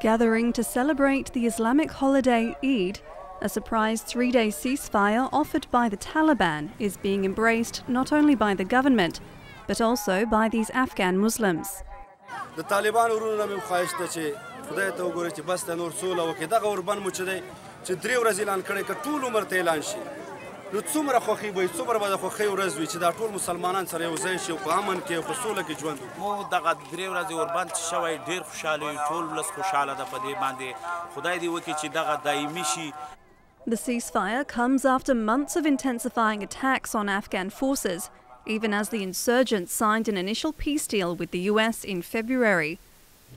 Gathering to celebrate the Islamic holiday Eid, a surprise three day ceasefire offered by the Taliban is being embraced not only by the government, but also by these Afghan Muslims. د طالبان ورونو نه مې خواهش ده چې خدای ته وګوري چې بس ته نور سوله وکړي دغه اوربند مو چې دی چې درې ورځې اعلان کړی که ټول عمر ته اعلان شي نو څومره خوښي به وي څومره به د خوښۍ ورځ وي چې دا ټول مسلمانان سره یو ځای شي او په امن کې او په سوله کې ژوند وکړي مو دغه درې ورځې اوربند شوی ډېر خوشحاله یو ټول ولس خوشحاله ده په دې باندې خدای دې وکړي چې دغه دایمي شي The ceasefire comes after months of intensifying attacks on Afghan forces, even as the insurgents signed an initial peace deal with the US in February.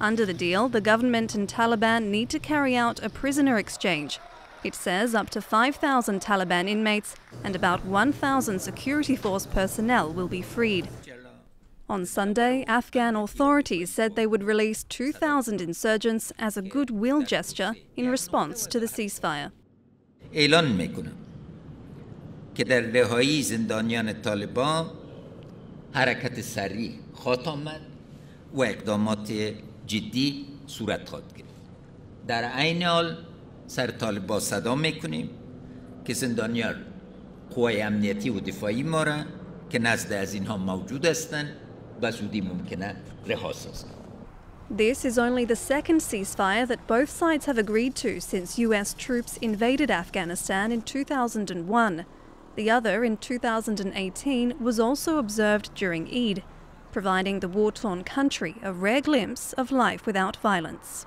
Under the deal, the government and Taliban need to carry out a prisoner exchange. It says up to 5,000 Taliban inmates and about 1,000 security force personnel will be freed. On Sunday, Afghan authorities said they would release 2,000 insurgents as a goodwill gesture in response to the ceasefire. اعلان میکنم که در رهایی زندانیان طالبان حرکت سریع خواهد آمد و اقدامات جدی صورت خواهد گرفت در عین حال سر طالبان صدا میکنیم که زندانیان قوای امنیتی و دفاعی ما را که نزد از اینها موجود هستند و زودی ممکنه رها سازند This is only the second ceasefire that both sides have agreed to since US troops invaded Afghanistan in 2001. The other, in 2018, was also observed during Eid, providing the war torn country a rare glimpse of life without violence.